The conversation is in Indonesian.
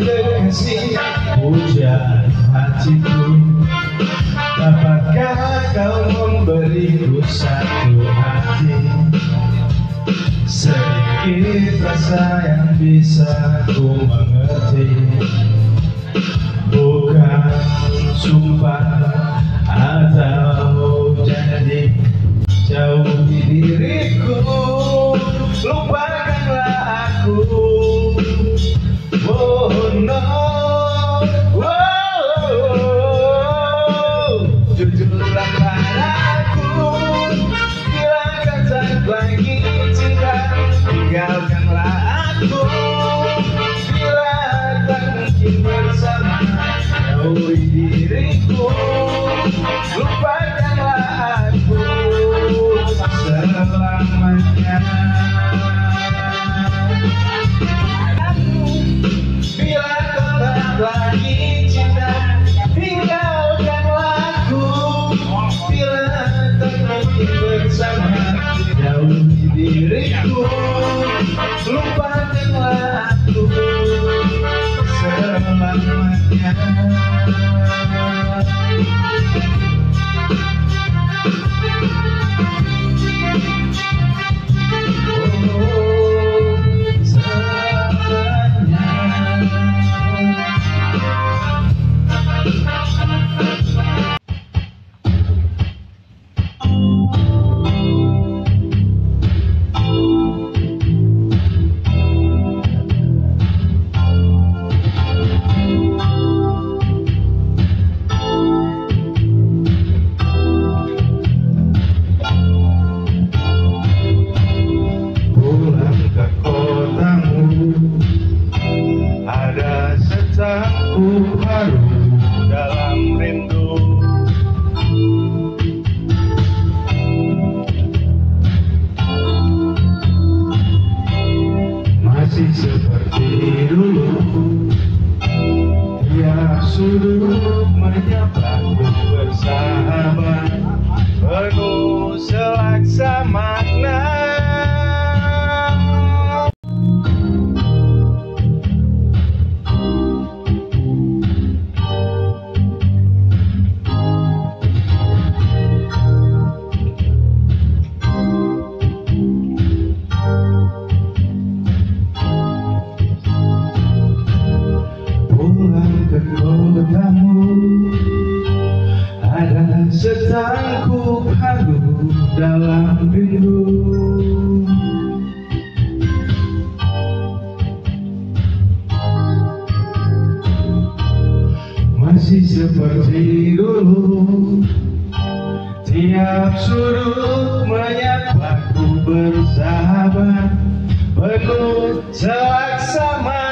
kekasih Hujan hatiku Dapatkah kau memberiku satu hati Sedikit rasa yang bisa ku mengerti Bukan sumpah atau janji Jauhi diriku. Lupakanlah aku lagi cinta Tinggalkanlah aku. Bila tak mungkin bersama Jauhi diriku. Lupakanlah Lupakanlah aku. Selamanya seperti dulu tiap sudut menyapa aku haru dalam rindu. Masih seperti dulu Tiap sudut menyapaku bersahabat Penuh selaksama